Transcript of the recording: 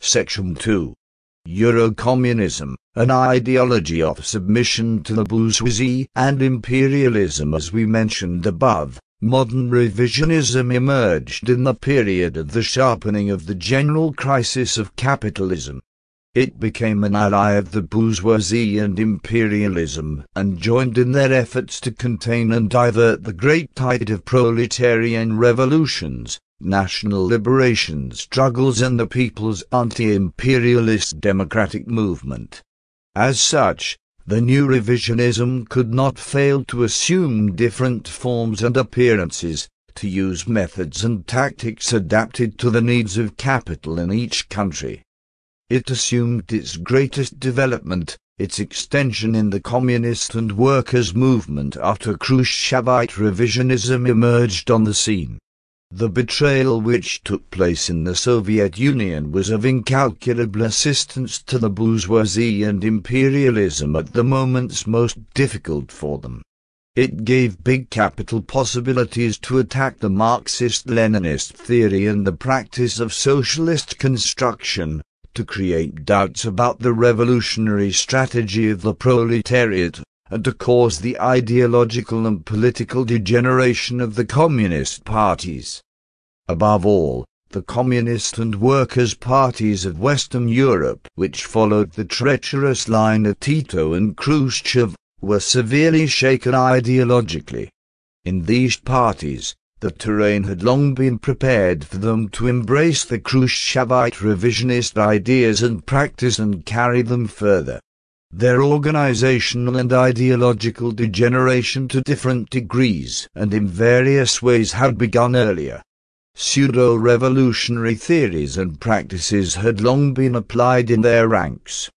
Section 2. Eurocommunism, an ideology of submission to the bourgeoisie and imperialism as we mentioned above. Modern revisionism emerged in the period of the sharpening of the general crisis of capitalism. It became an ally of the bourgeoisie and imperialism, and joined in their efforts to contain and divert the great tide of proletarian revolutions, national liberation struggles and the people's anti-imperialist democratic movement. As such, the new revisionism could not fail to assume different forms and appearances, to use methods and tactics adapted to the needs of capital in each country. It assumed its greatest development, its extension in the communist and workers' movement after Khrushchevite revisionism emerged on the scene. The betrayal which took place in the Soviet Union was of incalculable assistance to the bourgeoisie and imperialism at the moments most difficult for them. It gave big capital possibilities to attack the Marxist-Leninist theory and the practice of socialist construction, to create doubts about the revolutionary strategy of the proletariat, and to cause the ideological and political degeneration of the communist parties. Above all, the communist and workers' parties of Western Europe, which followed the treacherous line of Tito and Khrushchev, were severely shaken ideologically. In these parties, the terrain had long been prepared for them to embrace the Khrushchevite revisionist ideas and practice and carry them further. Their organizational and ideological degeneration to different degrees and in various ways had begun earlier. Pseudo-revolutionary theories and practices had long been applied in their ranks.